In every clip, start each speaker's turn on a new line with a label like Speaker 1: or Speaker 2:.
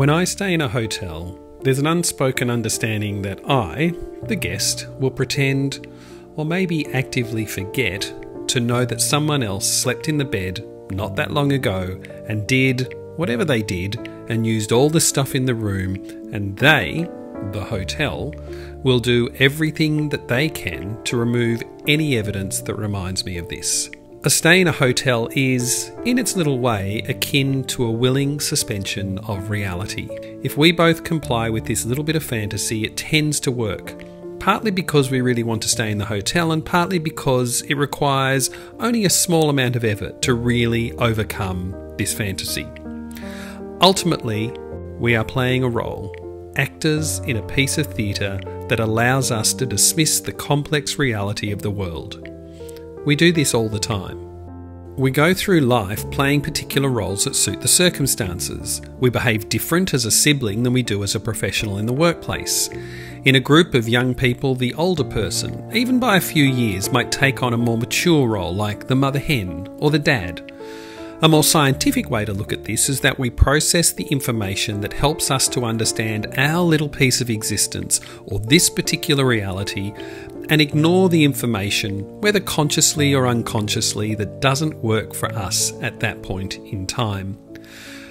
Speaker 1: When I stay in a hotel, there's an unspoken understanding that I, the guest, will pretend, or maybe actively forget, to know that someone else slept in the bed not that long ago and did whatever they did and used all the stuff in the room, and they, the hotel, will do everything that they can to remove any evidence that reminds me of this. A stay in a hotel is, in its little way, akin to a willing suspension of reality. If we both comply with this little bit of fantasy, it tends to work. Partly because we really want to stay in the hotel, and partly because it requires only a small amount of effort to really overcome this fantasy. Ultimately, we are playing a role, actors in a piece of theatre that allows us to dismiss the complex reality of the world. We do this all the time. We go through life playing particular roles that suit the circumstances. We behave different as a sibling than we do as a professional in the workplace. In a group of young people, the older person, even by a few years, might take on a more mature role like the mother hen or the dad. A more scientific way to look at this is that we process the information that helps us to understand our little piece of existence or this particular reality and ignore the information, whether consciously or unconsciously, that doesn't work for us at that point in time.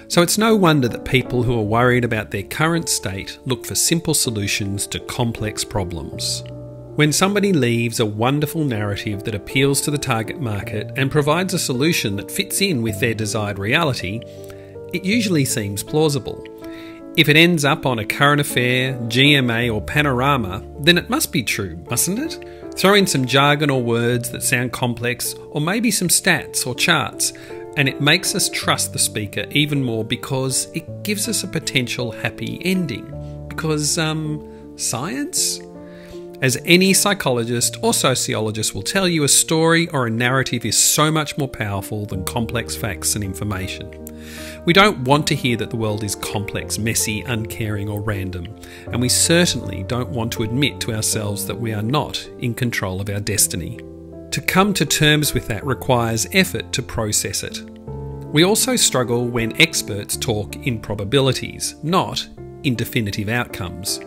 Speaker 1: So it's no wonder that people who are worried about their current state look for simple solutions to complex problems. When somebody leaves a wonderful narrative that appeals to the target market and provides a solution that fits in with their desired reality, it usually seems plausible. If it ends up on a current affair, GMA, or panorama, then it must be true, mustn't it? Throw in some jargon or words that sound complex, or maybe some stats or charts, and it makes us trust the speaker even more because it gives us a potential happy ending. Because, um, science? As any psychologist or sociologist will tell you, a story or a narrative is so much more powerful than complex facts and information. We don't want to hear that the world is complex, messy, uncaring, or random, and we certainly don't want to admit to ourselves that we are not in control of our destiny. To come to terms with that requires effort to process it. We also struggle when experts talk in probabilities, not in definitive outcomes.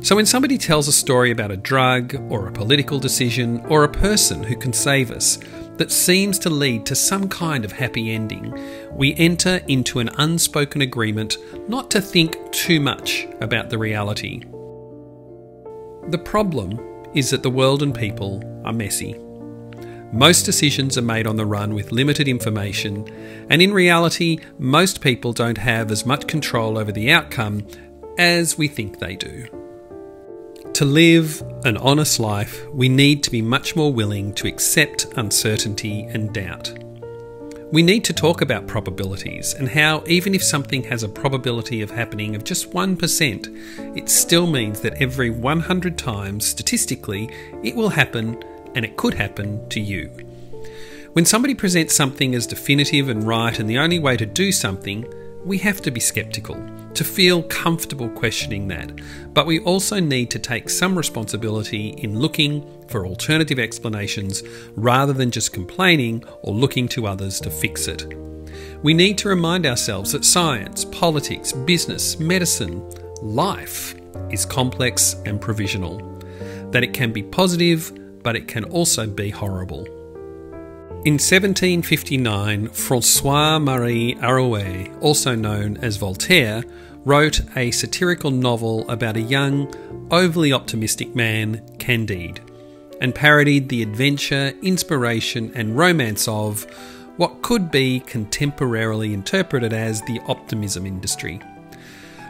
Speaker 1: So, when somebody tells a story about a drug, or a political decision, or a person who can save us, that seems to lead to some kind of happy ending, we enter into an unspoken agreement not to think too much about the reality. The problem is that the world and people are messy. Most decisions are made on the run with limited information, and in reality, most people don't have as much control over the outcome as we think they do. To live an honest life, we need to be much more willing to accept uncertainty and doubt. We need to talk about probabilities and how, even if something has a probability of happening of just 1%, it still means that every 100 times, statistically, it will happen and it could happen to you. When somebody presents something as definitive and right and the only way to do something, we have to be skeptical, to feel comfortable questioning that, but we also need to take some responsibility in looking for alternative explanations rather than just complaining or looking to others to fix it. We need to remind ourselves that science, politics, business, medicine, life is complex and provisional, that it can be positive, but it can also be horrible. In 1759, Francois Marie Arouet, also known as Voltaire, wrote a satirical novel about a young, overly optimistic man, Candide, and parodied the adventure, inspiration, and romance of what could be contemporarily interpreted as the optimism industry.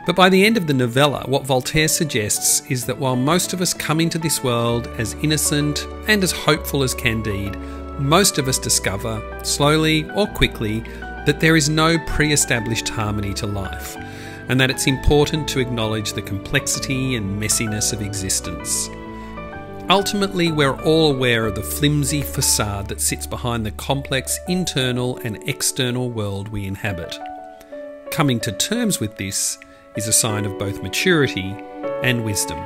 Speaker 1: But by the end of the novella, what Voltaire suggests is that while most of us come into this world as innocent and as hopeful as Candide, most of us discover, slowly or quickly, that there is no pre established harmony to life, and that it's important to acknowledge the complexity and messiness of existence. Ultimately, we're all aware of the flimsy facade that sits behind the complex internal and external world we inhabit. Coming to terms with this is a sign of both maturity and wisdom.